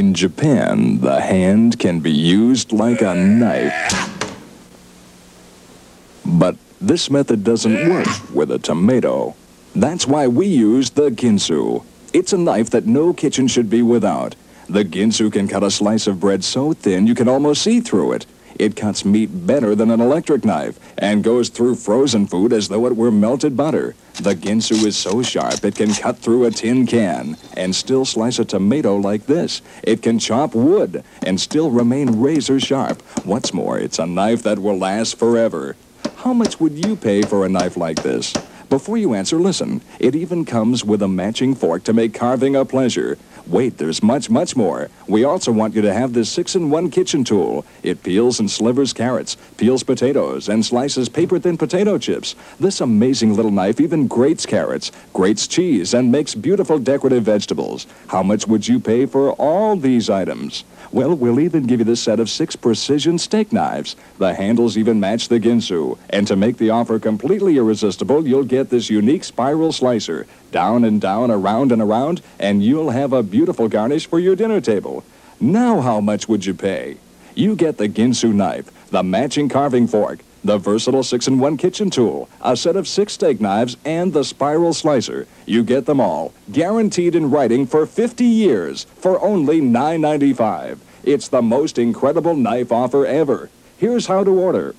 In Japan, the hand can be used like a knife. But this method doesn't work with a tomato. That's why we use the Ginsu. It's a knife that no kitchen should be without. The Ginsu can cut a slice of bread so thin you can almost see through it. It cuts meat better than an electric knife and goes through frozen food as though it were melted butter. The Ginsu is so sharp it can cut through a tin can and still slice a tomato like this. It can chop wood and still remain razor sharp. What's more, it's a knife that will last forever. How much would you pay for a knife like this? Before you answer, listen. It even comes with a matching fork to make carving a pleasure. Wait, there's much, much more. We also want you to have this six-in-one kitchen tool. It peels and slivers carrots, peels potatoes, and slices paper-thin potato chips. This amazing little knife even grates carrots, grates cheese, and makes beautiful decorative vegetables. How much would you pay for all these items? Well, we'll even give you this set of six precision steak knives. The handles even match the Ginsu. And to make the offer completely irresistible, you'll get this unique spiral slicer. Down and down, around and around, and you'll have a beautiful garnish for your dinner table. Now how much would you pay? You get the Ginsu knife, the matching carving fork, the versatile 6-in-1 kitchen tool, a set of six steak knives, and the spiral slicer. You get them all, guaranteed in writing for 50 years, for only $9.95. It's the most incredible knife offer ever. Here's how to order.